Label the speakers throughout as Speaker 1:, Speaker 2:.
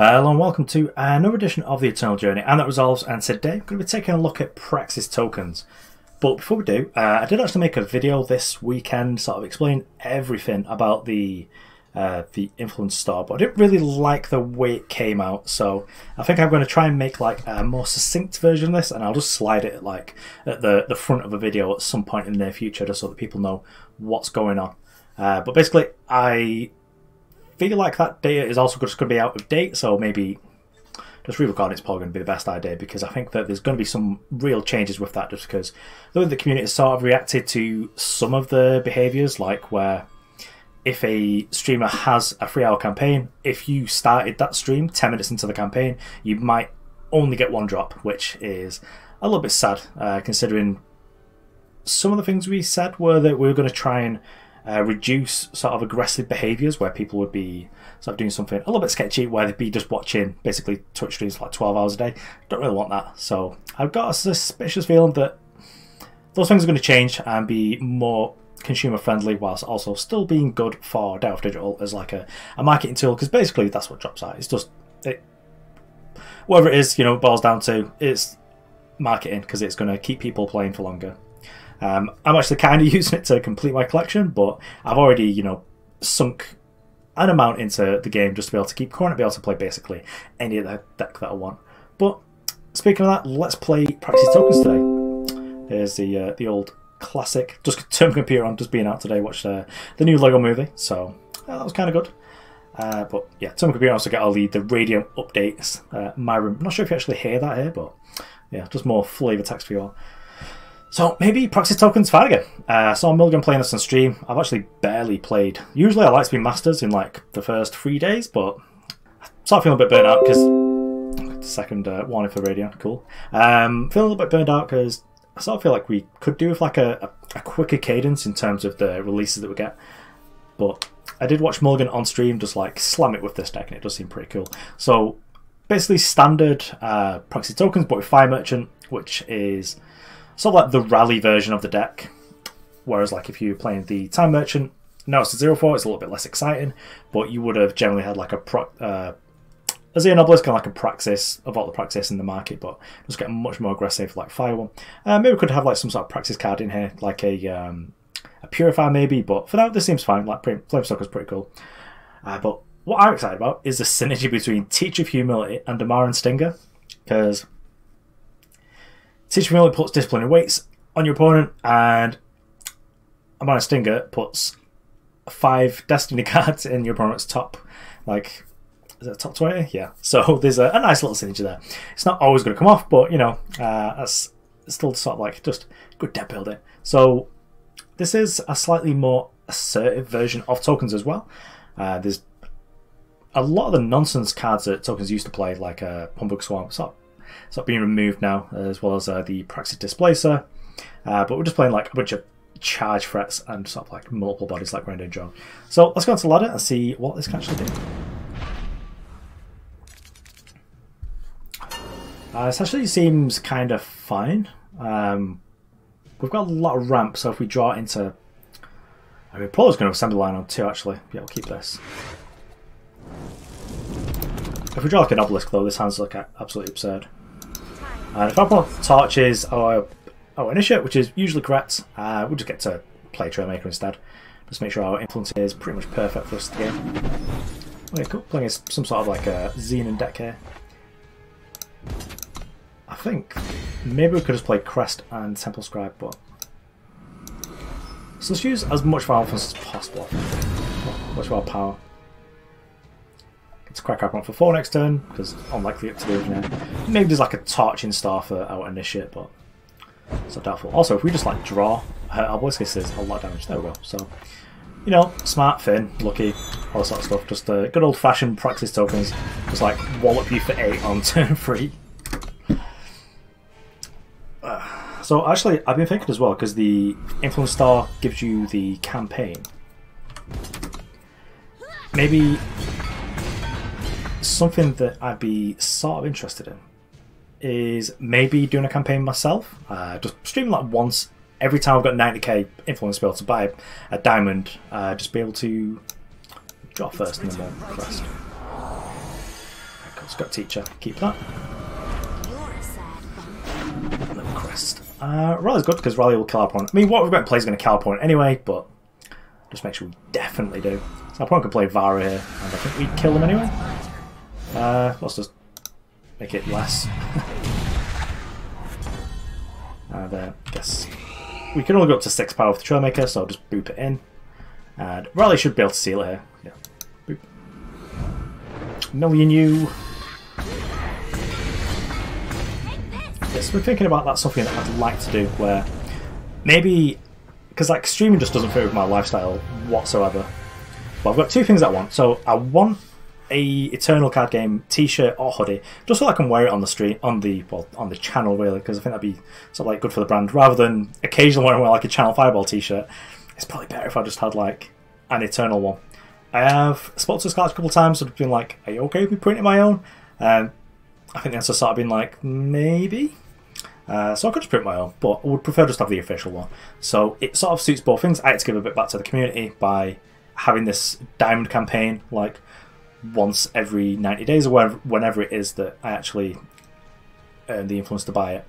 Speaker 1: Hello and welcome to another edition of the Eternal Journey, and that resolves. And today I'm going to be taking a look at Praxis tokens. But before we do, uh, I did actually make a video this weekend, sort of explain everything about the uh, the influence store, but I didn't really like the way it came out. So I think I'm going to try and make like a more succinct version of this, and I'll just slide it like at the the front of a video at some point in the near future, just so that people know what's going on. Uh, but basically, I feel like that data is also just going to be out of date, so maybe just re-recording it's probably going to be the best idea because I think that there's going to be some real changes with that just because though the community sort of reacted to some of the behaviours, like where if a streamer has a three hour campaign, if you started that stream 10 minutes into the campaign, you might only get one drop, which is a little bit sad uh, considering some of the things we said were that we were going to try and uh, reduce sort of aggressive behaviours where people would be sort of doing something a little bit sketchy where they'd be just watching basically Twitch streams like 12 hours a day. Don't really want that. So I've got a suspicious feeling that those things are going to change and be more consumer friendly whilst also still being good for Delph Digital as like a, a marketing tool because basically that's what drops are. It's just it, whatever it is, you know, it boils down to it's marketing because it's going to keep people playing for longer. Um, I'm actually kind of using it to complete my collection, but I've already, you know, sunk an amount into the game just to be able to keep current, be able to play basically any of the deck that I want. But speaking of that, let's play Praxis Tokens today. There's the uh, the old classic. Just turned computer on, just being out today, watched uh, the new Lego movie, so uh, that was kind of good. Uh, but yeah, Tom computer also get all the, the radio updates. Uh, my room. I'm not sure if you actually hear that here, but yeah, just more flavour text for you all. So maybe Praxis Token's fine again. Uh, I saw Milligan playing this on stream. I've actually barely played. Usually I like to be masters in like the first three days, but I start feeling a bit burnt out because second uh, warning for radio, cool. Um, feeling a little bit burnt out because I sort of feel like we could do with like a, a, a, quicker cadence in terms of the releases that we get. But I did watch Mulligan on stream just like slam it with this deck and it does seem pretty cool. So basically standard uh, Praxis Tokens but with Fire Merchant, which is sort of like the rally version of the deck. Whereas, like if you're playing the Time Merchant, now it's a zero four, it's a little bit less exciting, but you would have generally had like a pro, uh, a Xenan kind of like a Praxis of all the Praxis in the market, but just getting much more aggressive like Fire one. Uh, maybe we could have like some sort of Praxis card in here, like a um, a Purify maybe, but for now this seems fine. Like Flamestoker's pretty cool. Uh, but what I'm excited about is the synergy between Teach of Humility and Demaran Stinger, because Humility puts discipline weights on your opponent, and Amaran Stinger puts five Destiny cards in your opponent's top, like, is it top 20? Yeah. So there's a, a, nice little synergy there. It's not always going to come off, but, you know, uh, that's still sort of like just good deck building. So this is a slightly more assertive version of tokens as well. Uh, there's a lot of the nonsense cards that tokens used to play, like uh, Humbug Swarm, sort of sort of being removed now, as well as uh, the Praxis Displacer. Uh, but we're just playing like a bunch of charge threats and sort of like multiple bodies like and John. So let's go onto the ladder and see what this can actually do. Uh, this actually seems kind of fine. Um, we've got a lot of ramp, so if we draw into... I mean, probably going to assembly line on two, actually. Yeah, we'll keep this. If we draw like an obelisk, though, this hand's like absolutely absurd. And if I put torches or oh, initiate, which is usually correct, uh, we'll just get to play Trailmaker instead. Just make sure our influence is pretty much perfect for us to game. Okay, cool. Playing some sort of like a Xenan deck here. I think maybe we could just play Crest and Temple Scribe, but so let's use as much of our offense as possible. Much of our power. It's crack up on for four next turn, because unlikely up to do it Maybe there's like a torching star for our initiate, but so doubtful. Also, if we just like draw her obelisk, this is a lot of damage. There we go. So, you know, smart, Finn, lucky, all that sort of stuff. Just uh, good old fashioned Praxis tokens. Just like wallop you for eight on turn three. Uh, so actually, I've been thinking as well because the influence star gives you the campaign. Maybe something that I'd be sort of interested in is maybe doing a campaign myself. Uh, just stream like once every time I've got 90k influence be able to buy a diamond. Uh, just be able to draw first and then more crest. it's got teacher. Keep that. Crest. Uh, Rally's good because Rally will kill our opponent. I mean, what we've got in play is going to kill our opponent anyway, but just make sure we definitely do. So our opponent can play Vara here, and I think we kill them anyway. Uh, let's just make it less. and uh, we can only go up to 6 power with the Trailmaker, so I'll just boop it in. And Rally should be able to seal it here. Yeah. Boop. Million you. Yes, we're thinking about that something that I'd like to do where maybe because like streaming just doesn't fit with my lifestyle whatsoever. But I've got two things I want. So I want a Eternal card game T-shirt or hoodie, just so I can wear it on the street, on the well, on the channel really, because I think that'd be sort of like good for the brand, rather than occasionally wearing like a Channel Fireball T-shirt. It's probably better if I just had like an Eternal one. I have spoke to Scott a couple of times and been like, "Are you okay with me printing my own?" And I think the answer sort of been like, "Maybe." Uh, so I could just print my own, but I would prefer just have the official one. So it sort of suits both things. I had to give a bit back to the community by having this diamond campaign, like once every 90 days or whenever, it is that I actually earn the influence to buy it.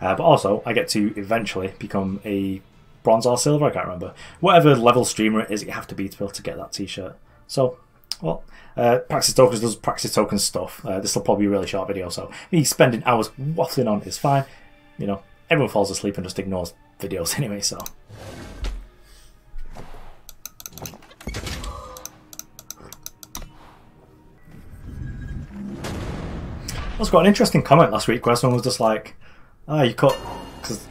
Speaker 1: Uh, but also, I get to eventually become a bronze or silver, I can't remember. Whatever level streamer it is you have to be to be able to get that t shirt. So, well, uh, Praxis Tokens does Praxis Tokens stuff. Uh, this will probably be a really short video, so me spending hours waffling on is fine. You know, everyone falls asleep and just ignores videos anyway, so. Also got an interesting comment last week where someone was just like, "Ah, oh, you cut," because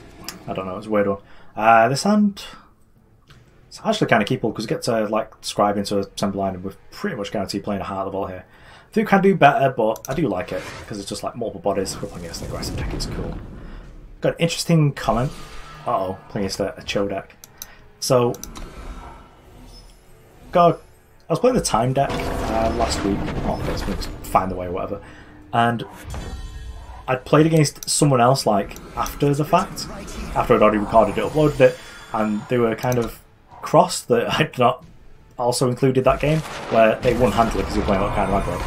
Speaker 1: I don't know, it's a weird one. Uh, this hand, it's actually kind of keepable because you get to like scribe into a assembly line and with pretty much guaranteed playing a heart level here. Think can do better, but I do like it because it's just like multiple bodies. We're playing against an aggressive deck, it's cool. Got an interesting comment. Uh oh, playing against a, a chill deck. So, got. I was playing the time deck uh, last week. Oh, let's find the way or whatever and I'd played against someone else like after the fact, after I'd already recorded it, uploaded it, and they were kind of cross that I'd not also included that game where they won handily because they were playing what kind of aggro.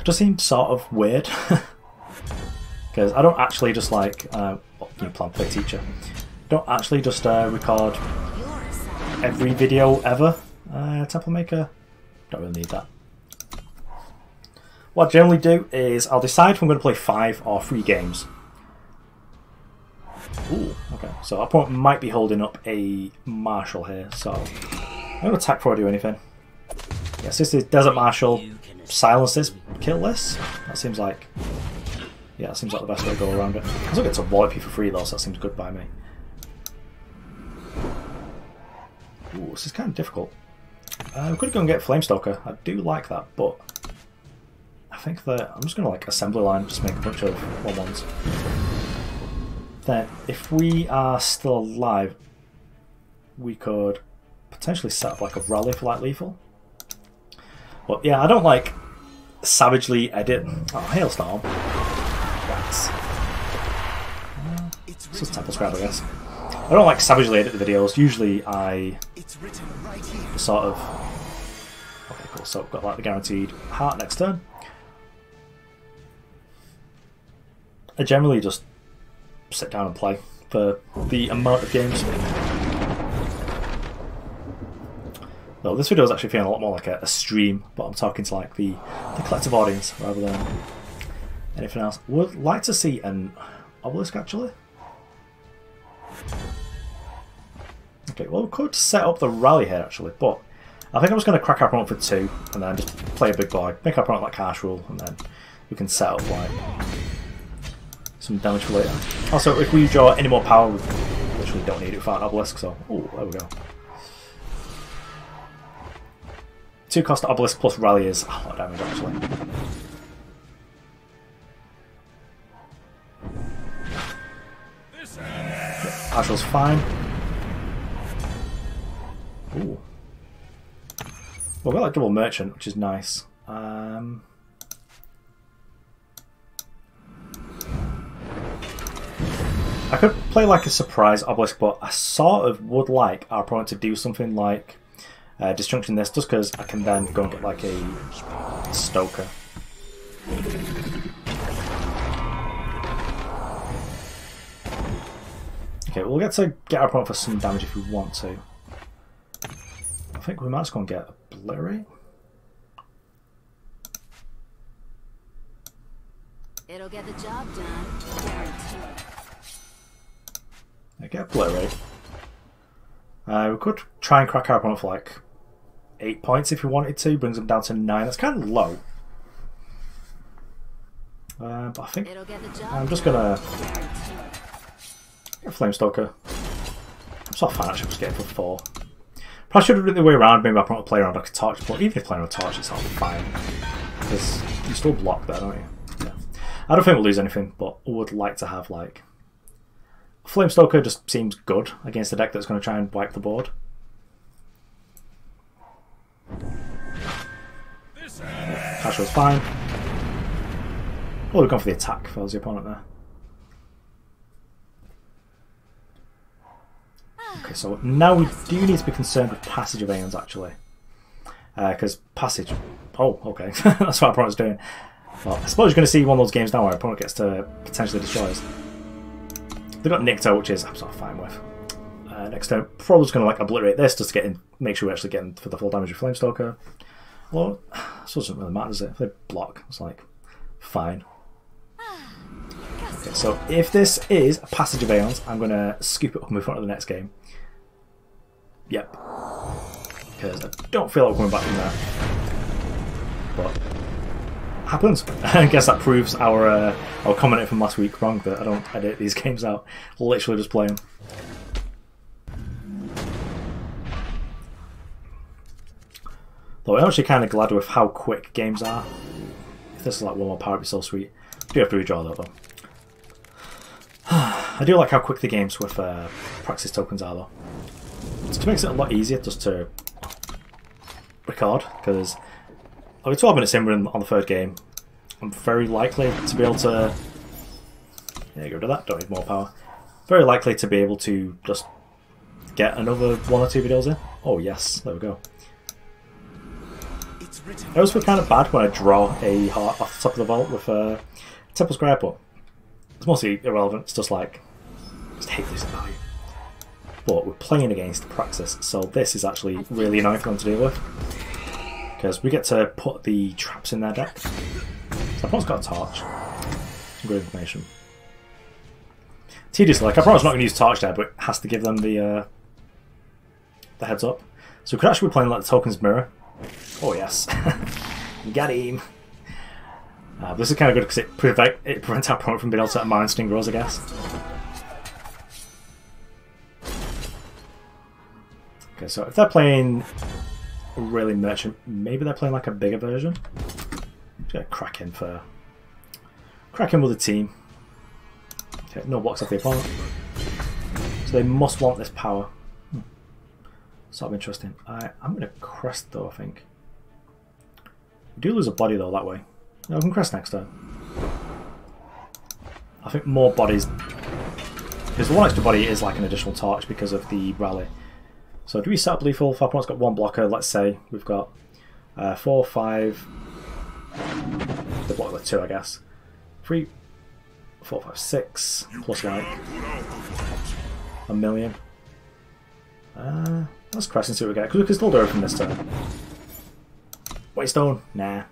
Speaker 1: Just seemed sort of weird because I don't actually just like uh, you know, plan play teacher. Don't actually just uh, record every video ever. Uh, Temple Maker, don't really need that. What I generally do is I'll decide if I'm going to play five or three games. Ooh, okay. So our opponent might be holding up a Marshal here, so I'm going to attack before I do anything. Yes, this is Desert Marshal. Silence this, kill this. That seems like... Yeah, that seems like the best way to go around it. I also get to wipe you for free though, so that seems good by me. Ooh, this is kind of difficult. Uh, we could go and get Flamestoker. I do like that, but I think that I'm just going to like assembly line, just make a bunch of one ones. Then, if we are still alive, we could potentially set up like a rally for like lethal. But yeah, I don't like savagely edit. Oh, hailstorm. Rats. It's just temple scrap, I guess. I don't like savagely edit the videos. Usually, I sort of. Okay, cool. So, I've got like the guaranteed heart next turn. I generally just sit down and play for the amount of games. Though this video is actually feeling a lot more like a, a, stream, but I'm talking to like the, the collective audience rather than anything else. Would like to see an obelisk actually. Okay, well we could set up the rally here actually, but I think I'm just going to crack our opponent for two and then just play a big boy, make our opponent like cash rule, and then we can set up like some damage for later. Also, if we draw any more power, we literally don't need it for an obelisk, so... Oh, there we go. Two cost obelisk plus rally is a lot of damage, actually. Partial's fine. Ooh. Well, we've got like double merchant, which is nice. Um... I could play like a surprise obelisk, but I sort of would like our opponent to do something like uh, disjunction this, just because I can then go and get like a Stoker. Okay, we'll get to get our opponent for some damage if we want to. I think we might just go and get Obliterate.
Speaker 2: It'll get the job done, guaranteed.
Speaker 1: I get Obliterate. Uh, we could try and crack our opponent for like 8 points if we wanted to, brings them down to 9. That's kind of low. Uh, but I think
Speaker 2: It'll get the job
Speaker 1: I'm just gonna
Speaker 2: guaranteed.
Speaker 1: get Flamestoker. It's not fine actually, just get it for 4. Probably should have done it the way around, maybe I put a player on like a torch, but even if playing on a torch, it's all fine. Because you still block there, don't you? Yeah. I don't think we'll lose anything, but would like to have like. Flamestoker just seems good against a deck that's going to try and wipe the board. Casher's fine. Oh, we've gone for the attack if I was the opponent there. Okay, so now we do need to be concerned with passage of Aeons actually. Uh, because passage. Oh, okay. That's what our opponent's doing. Well, I suppose you're going to see one of those games now where our opponent gets to potentially destroy us. They've got Nikto, which is I'm sort of fine with. Uh, next turn, probably just going to like obliterate this just to get in, make sure we actually get in for the full damage of Flamestoker. Well, this doesn't really matter, does it? If they block, it's like fine. Okay, so if this is a passage of Aeons, I'm going to scoop it up and move on to the next game. Yep. Because I don't feel like coming back from that. But happens. I guess that proves our uh, our comment from last week wrong that I don't edit these games out. Literally just play them. Though I'm actually kind of glad with how quick games are. If this is like one more power, it'd be so sweet. Do have to redraw that though. I do like how quick the games with uh, Praxis tokens are though. It makes it a lot easier just to record because I'll be 12 minutes in on on the third game. I'm very likely to be able to. Yeah, get rid of that. Don't need more power. Very likely to be able to just get another one or two videos in. Oh yes, there we go. I always feel kind of bad when I draw a heart off the top of the vault with uh, a Temple Square, but it's mostly irrelevant. It's just like, just hate losing value. But we're playing against Praxis, so this is actually really annoying for them to deal with. Because we get to put the traps in their deck. So I've got a torch. Some good information. Tedious, like, I I'm not going to use torch there, but it has to give them the uh, the heads up. So we could actually be playing like the tokens mirror. Oh yes, got him. Uh, this is kind of good because it, prevent, it prevents our opponent from being able to Mind Stingers, I guess. Okay, so if they're playing really merchant, maybe they're playing like a bigger version. Just gonna crack in for crack with the team. Okay, no blocks off the opponent. So they must want this power. Hmm. Sort of interesting. I, I'm gonna crest though, I think. We do lose a body though that way. No, we can crest next turn. I think more bodies because the one extra body is like an additional torch because of the rally. So do we set up lethal? Opponent's got one blocker, let's say we've got uh, four, five, the block with two, I guess. Three, four, five, six, plus like a million. Uh, let's crest and see what we get, because we can still do it from this turn. Waystone? Nah.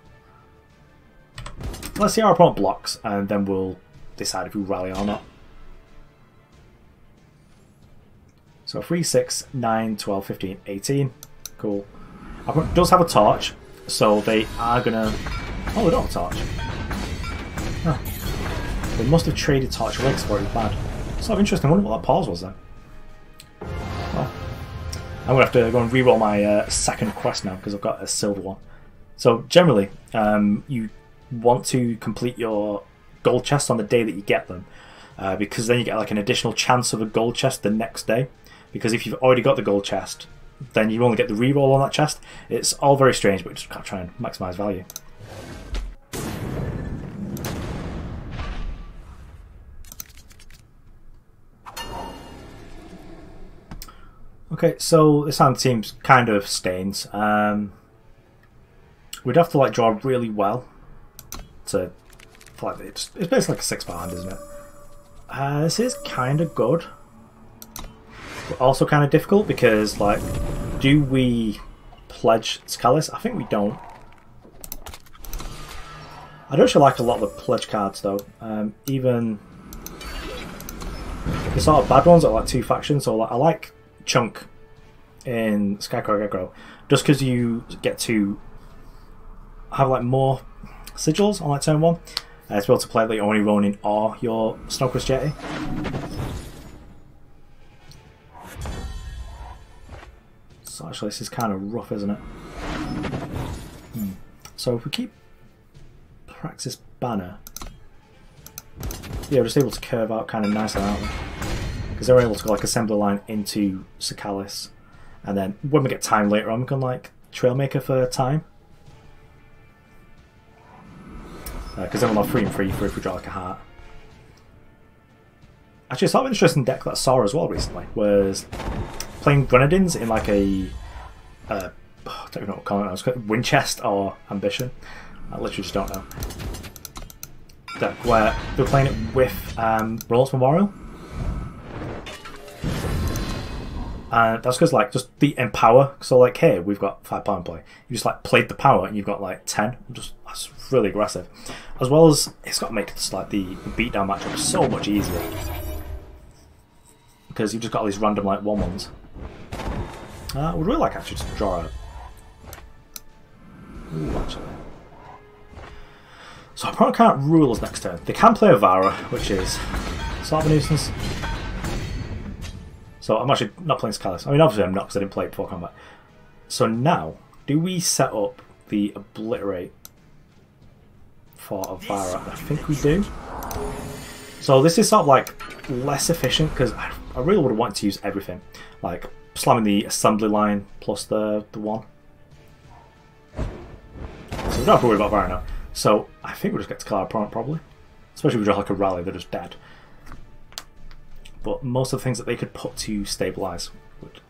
Speaker 1: Let's see how our opponent blocks, and then we'll decide if we rally or not. So 3, 6, 9, 12, 15, 18. Cool. Opponent does have a torch, so they are gonna... Oh, they don't have a torch. They must have traded torch away because it's bad. Sort of interesting. I wonder what that pause was then. Well, I'm gonna have to go and re-roll my uh, second quest now because I've got a silver one. So generally, um, you want to complete your gold chests on the day that you get them, uh, because then you get like an additional chance of a gold chest the next day. Because if you've already got the gold chest, then you only get the reroll on that chest. It's all very strange, but just gotta try and maximize value. Okay, so this hand seems kind of stains. Um, we'd have to like draw really well to like it's, it's basically like a six bar hand, isn't it? Uh, this is kind of good, also kind of difficult because like, do we pledge Cykalis? I think we don't. I don't actually like a lot of the pledge cards though. Um, even the sort of bad ones are like two factions. So like, I like Chunk in Skycrag Aggro just because you get to have like more sigils on like turn one. Uh, to be able to play like only Ronin or your Snowcrest Jetty. Actually this is kind of rough, isn't it? Hmm. So if we keep Praxis Banner, yeah, we're just able to curve out kind of nicely, aren't we? Because they're able to go like assembly line into Cykalis, and then when we get time later on, we can like Trailmaker for time. Because uh, then we'll have 3 and 3 for if we draw like a heart. Actually, it's sort of interesting deck that I saw as well recently was playing Grenadins in like a uh, I don't know what call it now. Winchest or Ambition. I literally just don't know. Deck where they're playing it with um, Rolls Memorial. And that's because like just the empower. So like here we've got five power play. You just like played the power and you've got like ten. Just that's really aggressive. As well as it's got to make this like the, the beatdown matchup so much easier because you've just got all these random like one ones. Uh, I would really like actually to draw out. Ooh, actually. So can't rule us next turn. They can play a Vara, which is sort of a nuisance. So I'm actually not playing Cykalis. I mean, obviously I'm not because I didn't play it before combat. So now, do we set up the Obliterate for a Vara? I think we do. So this is sort of like less efficient because I, I really would want to use everything. Like slamming the assembly line plus the, the one. So we don't have to worry about Vara now. So I think we'll just get to kill our opponent probably. Especially if we draw like a rally, they're just dead. But most of the things that they could put to stabilise would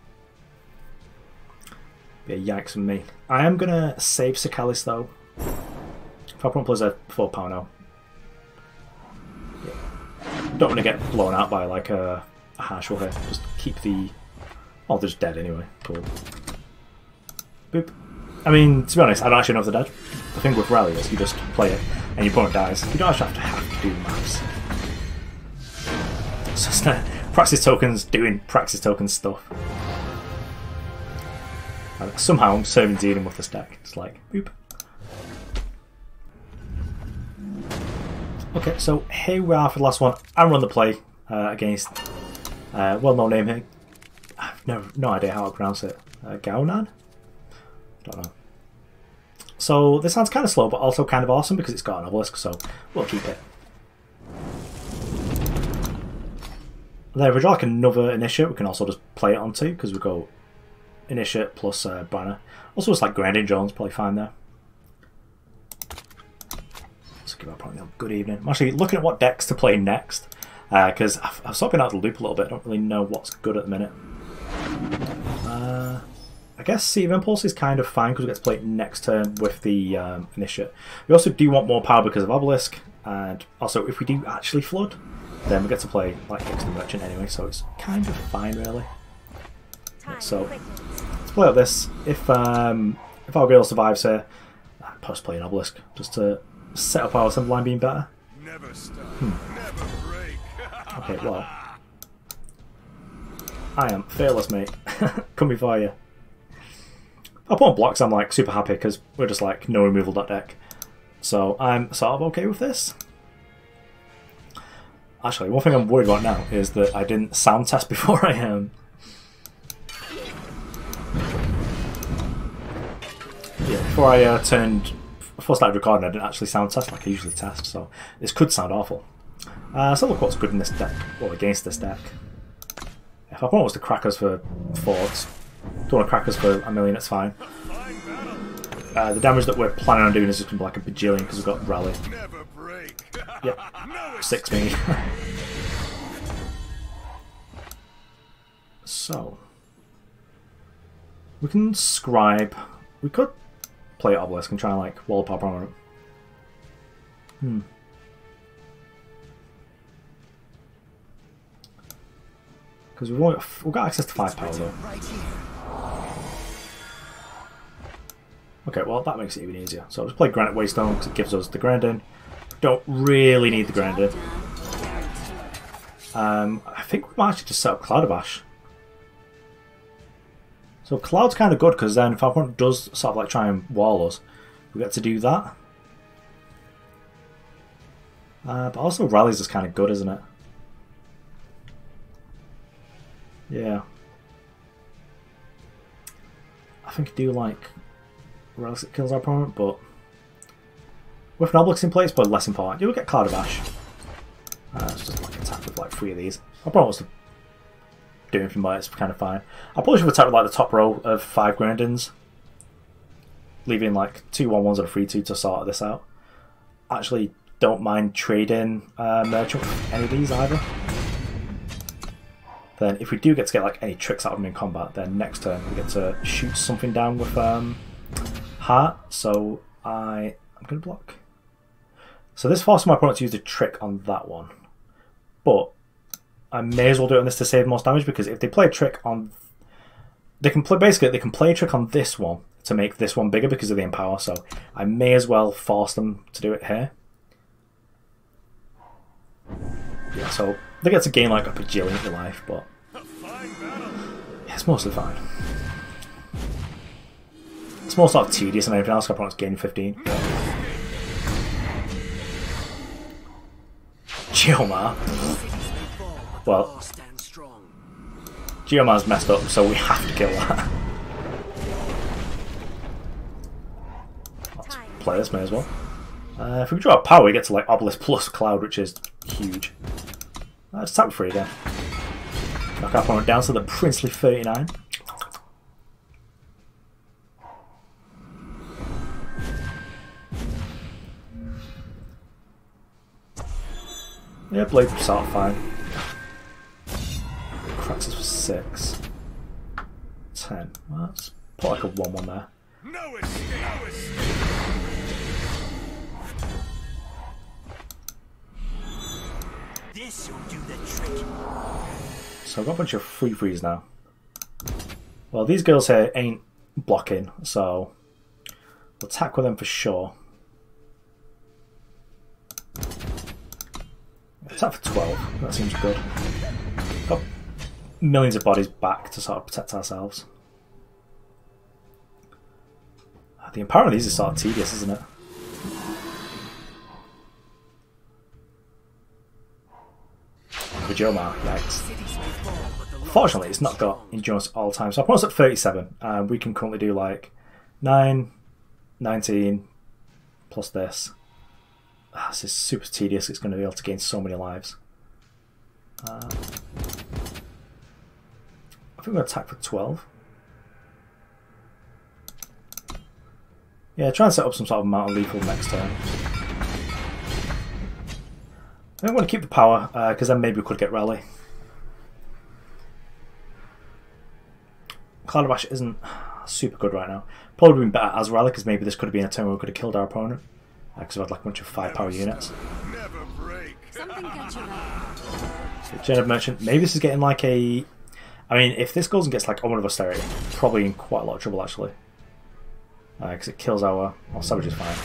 Speaker 1: be a yikes from me. I am gonna save Cykalis though. If our opponent plays a 4 power now. Don't want to get blown out by like a, a Harshwell here. Just keep the Oh, they're just dead anyway. Cool. Boop. I mean, to be honest, I don't actually know if they're dead. The thing with Rally is you just play it and your opponent dies. You don't actually have to have to do maps. So it's not Praxis tokens doing Praxis token stuff. And somehow I'm serving dealing with this deck. It's like, boop. Okay, so here we are for the last one. I run the play uh, against uh, well-known name here, no, no idea how to pronounce it. Uh, Gaunan? Don't know. So this sounds kind of slow, but also kind of awesome because it's got an obelisk, so we'll keep it. There, we draw like another initiate, we can also just play it onto because we go initiate plus uh, banner. Also, it's like Grenadin Drones, probably fine there. Let's give our probably a good evening. I'm actually looking at what decks to play next because uh, I've, I've sort of been out of the loop a little bit. I don't really know what's good at the minute. Uh, I guess Seat of Impulse is kind of fine because we get to play it next turn with the um, Initiate. We also do want more power because of Obelisk, and also if we do actually Flood, then we get to play like Hicks the Merchant anyway, so it's kind of fine really. So let's play out this. If um, if our girl survives here, I'd post play an Obelisk just to set up our assembly line being better. Never stop, hmm. never break. okay, well. I am fearless, mate. Come before you. Up on blocks, I'm like super happy because we're just like no removal that deck. So I'm sort of okay with this. Actually, one thing I'm worried about now is that I didn't sound test before I um. Yeah, before I uh, turned, before I started recording, I didn't actually sound test like I usually test. So this could sound awful. Uh, so look what's good in this deck, or against this deck. If I want was to crack us for forts, don't want to crack us for a million, it's fine. Uh, the damage that we're planning on doing is just going to be like a bajillion because we've got rally. Yep, six me. so, we can scribe. We could play Obelisk and try and like wall pop on it. Hmm. Because we've, only we've got access to 5 power though. Okay, well that makes it even easier. So I'll just play Granite Waystone because it gives us the grinding. Don't really need the grinding. Um, I think we might actually just set up Cloud of Ash. So Cloud's kind of good because then if our opponent does sort of like try and wall us, we get to do that. Uh, but also Rallies is kind of good, isn't it? Yeah. I think I do like Rallies that kills our opponent, but with an Obelisk in it's probably less important. You will get Cloud of Ash. Uh, it's just like attack with like three of these. I probably wants to do anything but it's kind of fine. I probably should attack with like the top row of five Grenadins, leaving like two one ones and a three two to sort this out. Actually, don't mind trading uh, merchant any of these either. Then, if we do get to get like any tricks out of them in combat, then next turn we get to shoot something down with um, heart. So I I'm gonna block. So this forces my opponent to use a trick on that one. But I may as well do it on this to save most damage because if they play a trick on they can play basically they can play a trick on this one to make this one bigger because of the empower, so I may as well force them to do it here. Yeah, so they get to gain like a bajillion to life, but yeah, it's mostly fine. It's more sort of tedious than anything else. Our opponent's gaining 15. Geomar. Well. Geomar's messed up, so we have to kill that. Let's play this, may as well. Uh, if we draw a power, we get to like Obelisk plus Cloud, which is huge. Let's tap free again. Knock our it down to the princely 39. Yeah, Blade was sort of fine. Cracks for 6. 10. Well, let's put like a 1 1 there.
Speaker 3: This will do the trick.
Speaker 1: So I've got a bunch of free frees now. Well, these girls here ain't blocking, so we'll with them for sure. Attack for 12, that seems good. Got millions of bodies back to sort of protect ourselves. Ah, the empower of these is sort of tedious, isn't it? Vajoma, yikes. Fortunately, it's not got endurance all time. So I put us at 37. and we can currently do like 9, 19, plus this. Ah, this is super tedious. It's going to be able to gain so many lives. Uh, I think we're attack for 12. Yeah, try and set up some sort of amount of lethal next turn. I don't want to keep the power, uh, because then maybe we could get rally. Cloud of Ash isn't super good right now. Probably been better as Rally because maybe this could have been a turn where we could have killed our opponent. Uh, because we've had like a bunch of five power units.
Speaker 4: Never break!
Speaker 2: Something got you right.
Speaker 1: Gen of Merchant. Maybe this is getting like a. I mean, if this goes and gets like a one of Austerity, probably in quite a lot of trouble actually. Uh, because it kills our. Well, Savage is fine.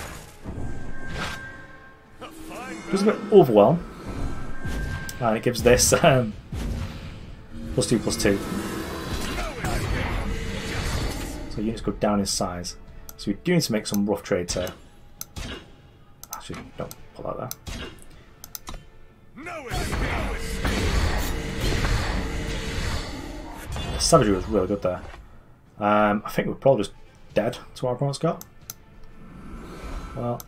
Speaker 1: Just a bit overwhelmed. And it gives this um, plus two plus two. So units go down in size. So we do need to make some rough trades here. Actually, don't put that there.
Speaker 4: Escape!
Speaker 1: Savagery was really good there. Um, I think we're probably just dead to what our opponent's got. Well.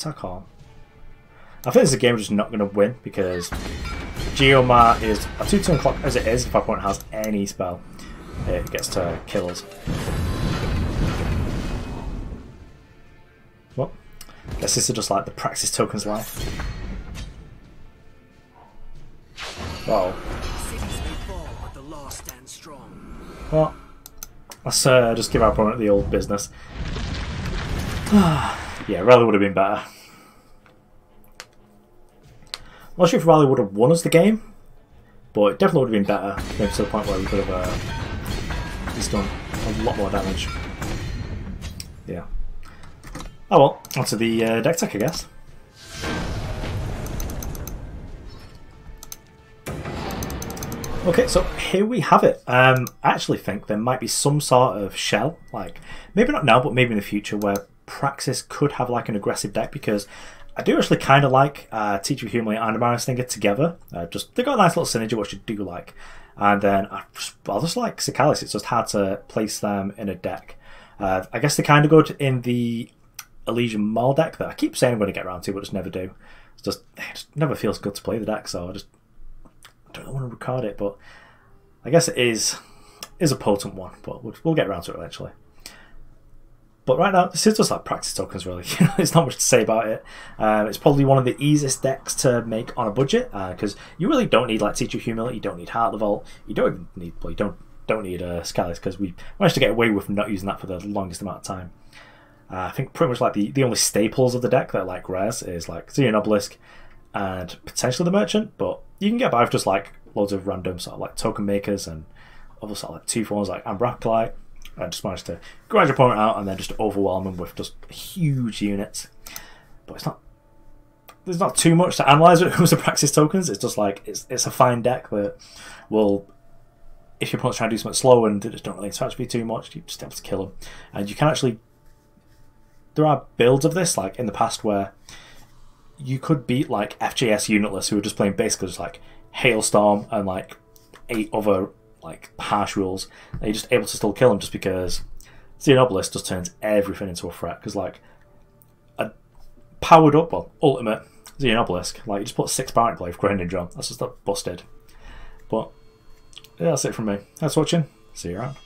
Speaker 1: Attack on. I think this is a game we're just not going to win because Geomar is a 2 turn clock as it is. If our opponent has any spell, it gets to kill us. What? Guess this is just like the Praxis token's life. Wow. Well, Let's uh, just give our opponent the old business. yeah, Rally would have been better. I'm not sure if Rally would have won us the game, but it definitely would have been better. Maybe to the point where we could have uh, just done a lot more damage. Yeah. Oh well, onto the uh, deck tech, I guess. Okay, so here we have it. Um, I actually think there might be some sort of shell, like maybe not now, but maybe in the future, where Praxis could have like an aggressive deck because I do actually kind of like uh, Teacher of Humility and Amaran Stinger together. Uh, just they've got a nice little synergy, which I do like. And then I just, I just like Cykalis. It's just hard to place them in a deck. Uh, I guess they're kind of good in the Elysian Maul deck that I keep saying I'm going to get around to, but just never do. It's just it just never feels good to play the deck, so I just don't want to record it, but I guess it is is a potent one. But we'll, we'll get around to it eventually. But right now, this is just like Praxis tokens, really. There's not much to say about it. Um, it's probably one of the easiest decks to make on a budget because uh, you really don't need like Teacher Humility, you don't need Heart of Vault, you don't even need well, you don't don't need a uh, Cykalis because we managed to get away with not using that for the longest amount of time. Uh, I think pretty much like the, the only staples of the deck that are like rares is like Xenan Obelisk and potentially the Merchant, but you can get by with just like loads of random sort of like token makers and other sort of like two forms like Ambraclite. I just managed to grind your opponent out and then just overwhelm them with just huge units. But it's not there's not too much to analyze when it comes to Praxis tokens. It's just like it's it's a fine deck that will if your opponent's trying to do something slow and they just don't really interact with you too much, you just able to kill them. And you can actually there are builds of this, like in the past where you could beat like FJS unitless who were just playing basically just like Hailstorm and like eight other like harsh rules. And you're just able to still kill them just because Xenan Obelisk just turns everything into a threat. Because like a powered up, well, ultimate Xenan Obelisk, like you just put six Barrack Blade Grinding Drum. That's just busted. But yeah, that's it from me. Thanks for watching. See you around.